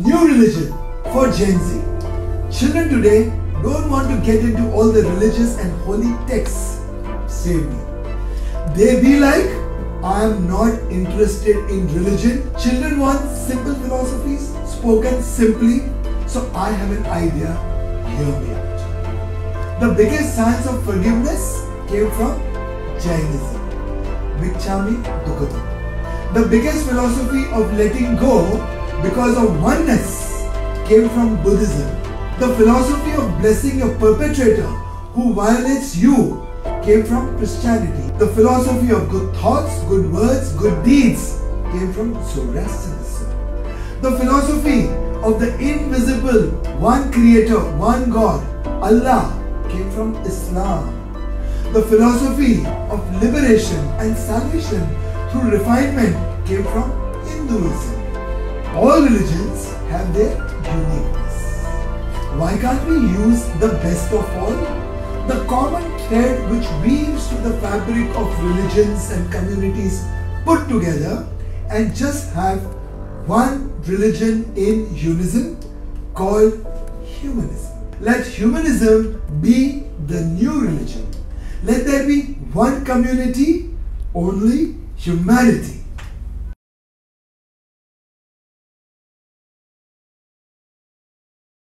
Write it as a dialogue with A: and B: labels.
A: New religion for Gen Z. Children today don't want to get into all the religious and holy texts. Save me. They be like, I am not interested in religion. Children want simple philosophies spoken simply. So I have an idea. Hear me out. The biggest science of forgiveness came from Jainism. Micchami Dukkadam. The biggest philosophy of letting go because of oneness came from Buddhism. The philosophy of blessing a perpetrator who violates you came from Christianity. The philosophy of good thoughts, good words, good deeds came from Zoroastrianism. The philosophy of the invisible one creator, one God, Allah, came from Islam. The philosophy of liberation and salvation through refinement came from Hinduism. All religions have their uniqueness. Why can't we use the best of all? The common thread which weaves through the fabric of religions and communities put together and just have one religion in unison called humanism. Let humanism be the new religion. Let there be one community, only humanity.